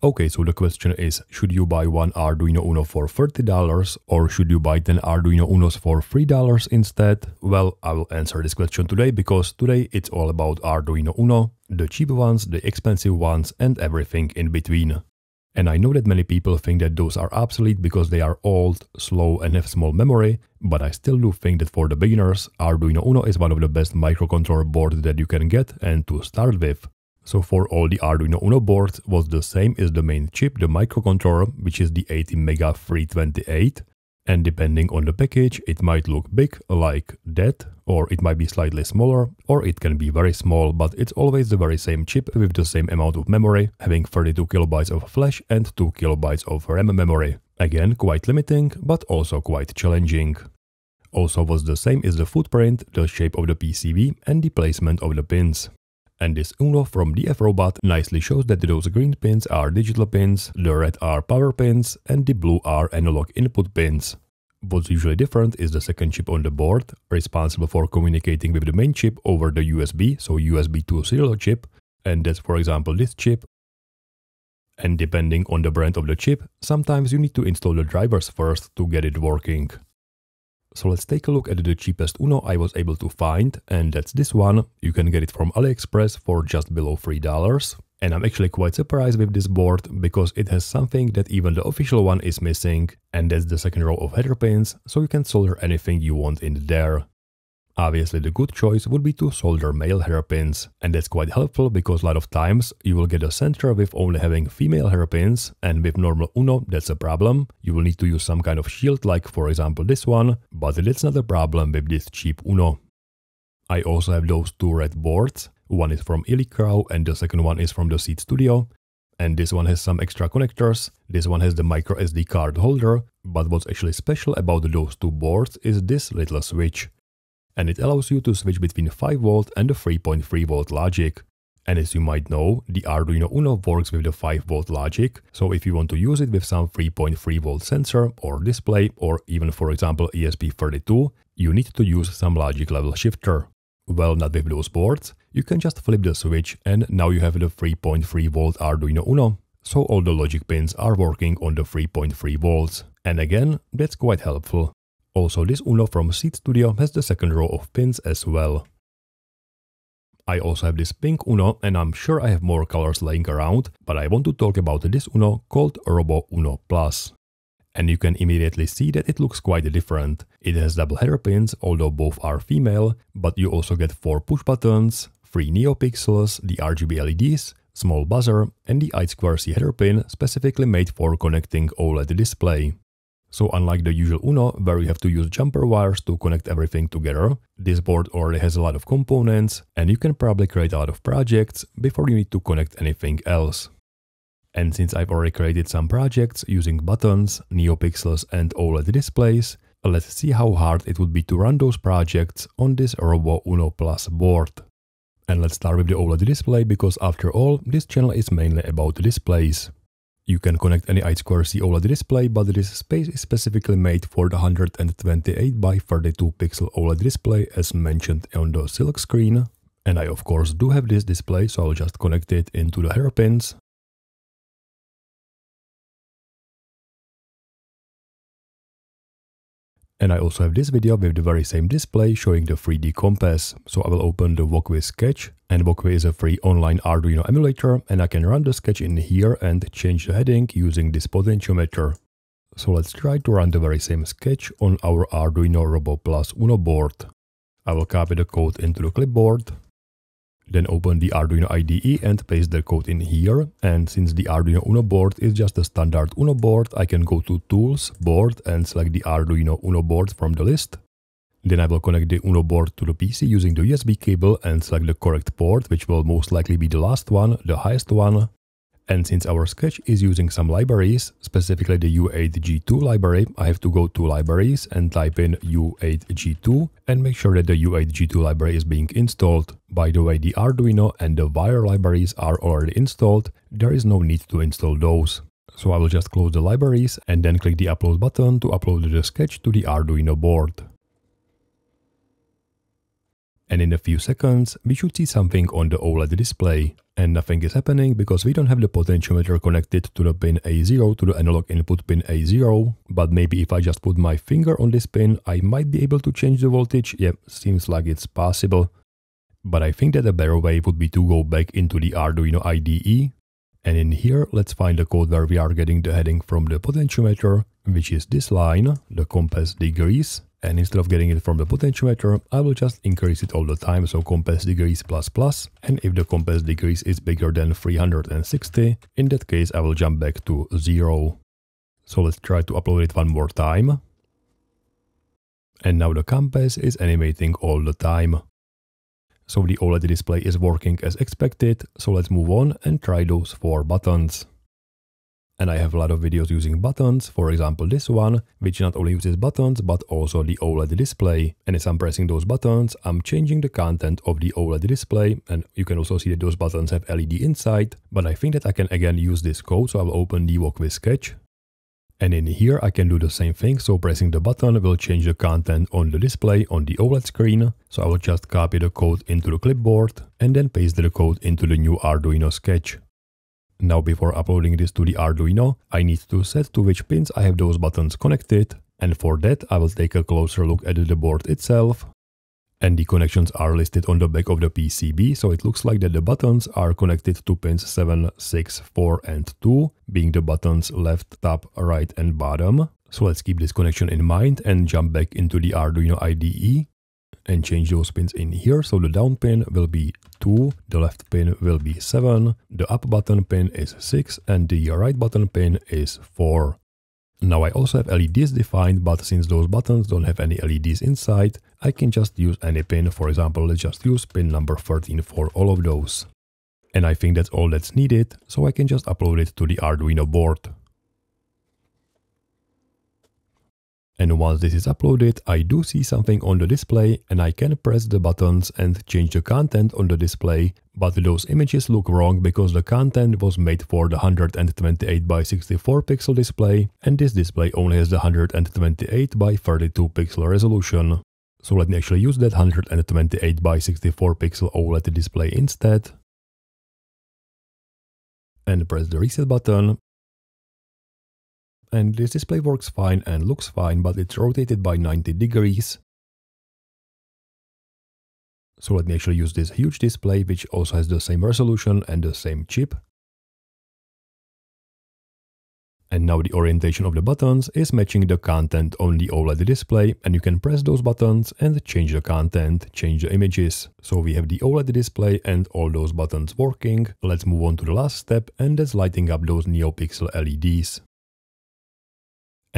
Okay, so the question is, should you buy one Arduino Uno for $30 or should you buy 10 Arduino Unos for $3 instead? Well, I will answer this question today because today it's all about Arduino Uno, the cheap ones, the expensive ones and everything in between. And I know that many people think that those are obsolete because they are old, slow and have small memory, but I still do think that for the beginners, Arduino Uno is one of the best microcontroller boards that you can get and to start with. So for all the Arduino Uno boards was the same as the main chip, the microcontroller, which is the ATmega328. And depending on the package, it might look big, like that, or it might be slightly smaller, or it can be very small, but it's always the very same chip with the same amount of memory, having 32 kilobytes of flash and 2 kilobytes of RAM memory. Again, quite limiting, but also quite challenging. Also was the same is the footprint, the shape of the PCB and the placement of the pins. And this UNO from DFRobot nicely shows that those green pins are digital pins, the red are power pins, and the blue are analog input pins. What's usually different is the second chip on the board, responsible for communicating with the main chip over the USB, so USB 2 serial chip, and that's for example this chip. And depending on the brand of the chip, sometimes you need to install the drivers first to get it working. So let's take a look at the cheapest Uno I was able to find, and that's this one. You can get it from AliExpress for just below $3. And I'm actually quite surprised with this board, because it has something that even the official one is missing, and that's the second row of header pins, so you can solder anything you want in there. Obviously the good choice would be to solder male header pins, and that's quite helpful because a lot of times you will get a center with only having female header pins, and with normal Uno that's a problem. You will need to use some kind of shield like for example this one, but that's not a problem with this cheap Uno. I also have those two red boards, one is from Elecrow and the second one is from the Seeed Studio. And this one has some extra connectors, this one has the micro SD card holder, but what's actually special about those two boards is this little switch and it allows you to switch between 5V and the 3.3V logic. And as you might know, the Arduino Uno works with the 5V logic, so if you want to use it with some 3.3V sensor or display or even for example ESP32, you need to use some logic level shifter. Well, not with those boards, you can just flip the switch and now you have the 3.3V Arduino Uno, so all the logic pins are working on the 3.3V. And again, that's quite helpful. Also this Uno from Seeed Studio has the second row of pins as well. I also have this pink Uno and I'm sure I have more colors laying around, but I want to talk about this Uno called Robo Uno Plus. And you can immediately see that it looks quite different. It has double header pins, although both are female, but you also get 4 push buttons, 3 NeoPixels, the RGB LEDs, small buzzer and the I2C header pin specifically made for connecting OLED display. So unlike the usual Uno, where you have to use jumper wires to connect everything together, this board already has a lot of components and you can probably create a lot of projects before you need to connect anything else. And since I've already created some projects using buttons, NeoPixels and OLED displays, let's see how hard it would be to run those projects on this Robo Uno Plus board. And let's start with the OLED display because after all, this channel is mainly about displays. You can connect any I2C OLED display, but this space is specifically made for the 128 by 32 pixel OLED display as mentioned on the silk screen. And I of course do have this display, so I'll just connect it into the header pins. And I also have this video with the very same display showing the 3D compass. So I will open the Wokwi Sketch and Wokwi is a free online Arduino emulator and I can run the sketch in here and change the heading using this potentiometer. So let's try to run the very same sketch on our Arduino Robo Plus Uno board. I will copy the code into the clipboard then open the Arduino IDE and paste the code in here. And since the Arduino Uno board is just a standard Uno board, I can go to Tools, Board and select the Arduino Uno board from the list. Then I will connect the Uno board to the PC using the USB cable and select the correct port, which will most likely be the last one, the highest one. And since our sketch is using some libraries, specifically the U8G2 library, I have to go to libraries and type in U8G2 and make sure that the U8G2 library is being installed. By the way, the Arduino and the wire libraries are already installed, there is no need to install those. So I will just close the libraries and then click the upload button to upload the sketch to the Arduino board. And in a few seconds, we should see something on the OLED display. And nothing is happening because we don't have the potentiometer connected to the pin A0 to the analog input pin A0. But maybe if I just put my finger on this pin, I might be able to change the voltage. Yeah, seems like it's possible. But I think that a better way would be to go back into the Arduino IDE. And in here, let's find the code where we are getting the heading from the potentiometer, which is this line, the compass degrees. And instead of getting it from the potentiometer, I will just increase it all the time, so compass degrees plus plus. And if the compass degrees is bigger than 360, in that case I will jump back to 0. So let's try to upload it one more time. And now the compass is animating all the time. So the OLED display is working as expected, so let's move on and try those four buttons. And I have a lot of videos using buttons, for example this one, which not only uses buttons but also the OLED display. And as I'm pressing those buttons, I'm changing the content of the OLED display and you can also see that those buttons have LED inside, but I think that I can again use this code, so I will open the Wokwi Sketch. And in here I can do the same thing, so pressing the button will change the content on the display on the OLED screen. So I will just copy the code into the clipboard and then paste the code into the new Arduino sketch. Now before uploading this to the Arduino, I need to set to which pins I have those buttons connected, and for that I will take a closer look at the board itself. And the connections are listed on the back of the PCB, so it looks like that the buttons are connected to pins 7, 6, 4 and 2, being the buttons left, top, right and bottom. So let's keep this connection in mind and jump back into the Arduino IDE and change those pins in here. So the down pin will be 2, the left pin will be 7, the up button pin is 6 and the right button pin is 4. Now I also have LEDs defined, but since those buttons don't have any LEDs inside, I can just use any pin. For example, let's just use pin number 13 for all of those. And I think that's all that's needed, so I can just upload it to the Arduino board. And once this is uploaded, I do see something on the display and I can press the buttons and change the content on the display, but those images look wrong because the content was made for the 128 by 64 pixel display and this display only has the 128 by 32 pixel resolution. So let me actually use that 128 by 64 pixel OLED display instead. And press the reset button and this display works fine and looks fine, but it's rotated by 90 degrees. So let me actually use this huge display, which also has the same resolution and the same chip. And now the orientation of the buttons is matching the content on the OLED display and you can press those buttons and change the content, change the images. So we have the OLED display and all those buttons working. Let's move on to the last step and that's lighting up those NeoPixel LEDs.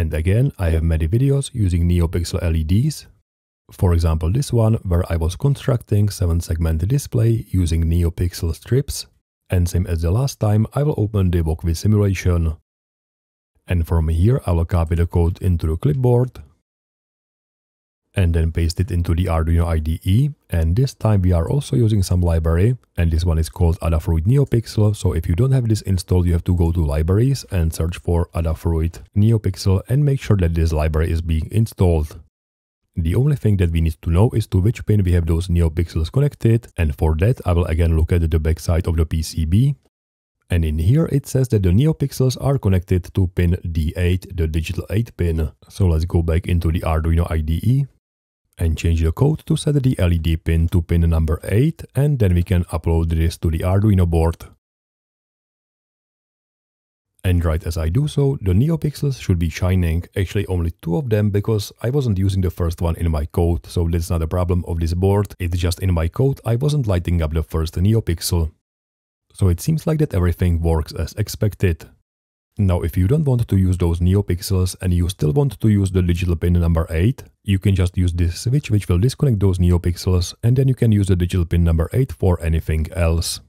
And again, I have many videos using NeoPixel LEDs. For example, this one where I was constructing 7-segment display using NeoPixel strips. And same as the last time, I will open the with simulation. And from here, I will copy the code into the clipboard and then paste it into the Arduino IDE. And this time we are also using some library and this one is called Adafruit NeoPixel. So if you don't have this installed, you have to go to libraries and search for Adafruit NeoPixel and make sure that this library is being installed. The only thing that we need to know is to which pin we have those NeoPixels connected and for that I will again look at the backside of the PCB and in here it says that the NeoPixels are connected to pin D8, the digital 8 pin. So let's go back into the Arduino IDE and change the code to set the LED pin to pin number 8 and then we can upload this to the Arduino board. And right as I do so, the NeoPixels should be shining, actually only two of them because I wasn't using the first one in my code, so that's not a problem of this board, it's just in my code I wasn't lighting up the first NeoPixel. So it seems like that everything works as expected. Now if you don't want to use those NeoPixels and you still want to use the digital pin number 8, you can just use this switch which will disconnect those NeoPixels and then you can use the digital pin number 8 for anything else.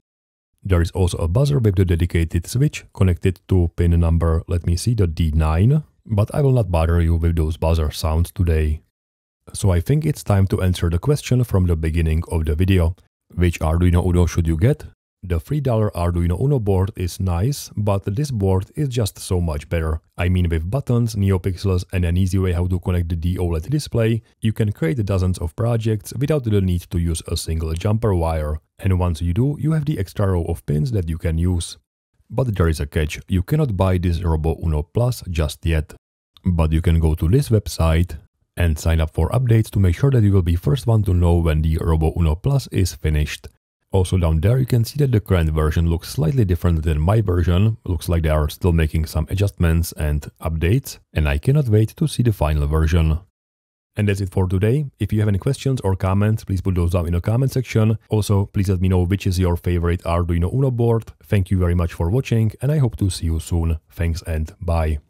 There is also a buzzer with the dedicated switch connected to pin number, let me see, the D9, but I will not bother you with those buzzer sounds today. So I think it's time to answer the question from the beginning of the video. Which Arduino Uno should you get? The $3 Arduino Uno board is nice, but this board is just so much better. I mean with buttons, NeoPixels and an easy way how to connect the OLED display, you can create dozens of projects without the need to use a single jumper wire. And once you do, you have the extra row of pins that you can use. But there is a catch, you cannot buy this Robo Uno Plus just yet. But you can go to this website and sign up for updates to make sure that you will be first one to know when the Robo Uno Plus is finished. Also down there you can see that the current version looks slightly different than my version, looks like they are still making some adjustments and updates, and I cannot wait to see the final version. And that's it for today. If you have any questions or comments, please put those down in the comment section. Also, please let me know which is your favorite Arduino Uno board. Thank you very much for watching and I hope to see you soon. Thanks and bye.